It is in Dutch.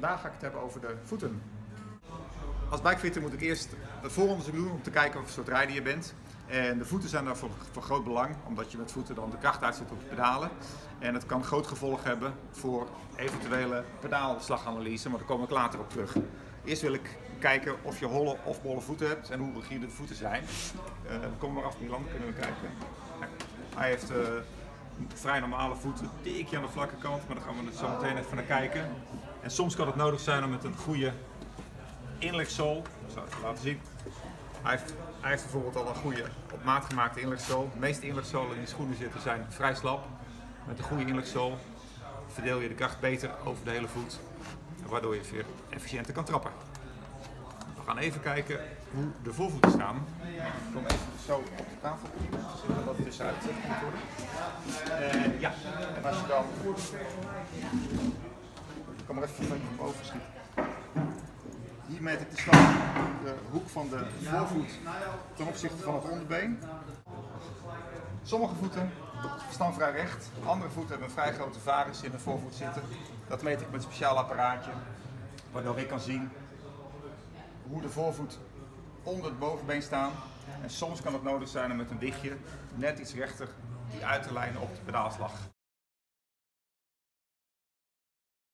Vandaag ga ik het hebben over de voeten. Als bikefitter moet ik eerst het vooronderzoek doen om te kijken wat soort rijder je bent. En de voeten zijn daarvoor van groot belang, omdat je met voeten dan de kracht uitzet op de pedalen. En het kan groot gevolg hebben voor eventuele pedaalslaganalyse, maar daar kom ik later op terug. Eerst wil ik kijken of je holle of bolle voeten hebt en hoe rigide de voeten zijn. Uh, dan komen we af Milan, kunnen we kijken. Hij heeft uh, vrij normale voeten, tikje aan de vlakke kant, maar daar gaan we zo meteen even naar kijken. En soms kan het nodig zijn om met een goede inlegzool, ik zal het laten zien. Hij heeft, hij heeft bijvoorbeeld al een goede op maat gemaakte inlegzool. De meeste inlegzolen die in schoenen zitten zijn vrij slap. Met een goede inlegzool verdeel je de kracht beter over de hele voet, waardoor je weer efficiënter kan trappen. We gaan even kijken hoe de voorvoeten staan. Ik kom even zo op de tafel worden. En ja, en als je dan... Ik kom er even van boven schieten. Hier meet ik de stand, de hoek van de voorvoet ten opzichte van het onderbeen. Sommige voeten staan vrij recht, andere voeten hebben een vrij grote varus in de voorvoet zitten. Dat meet ik met een speciaal apparaatje, waardoor ik kan zien hoe de voorvoet onder het bovenbeen staan. En soms kan het nodig zijn om met een wichtje net iets rechter die uit te lijnen op de pedaalslag.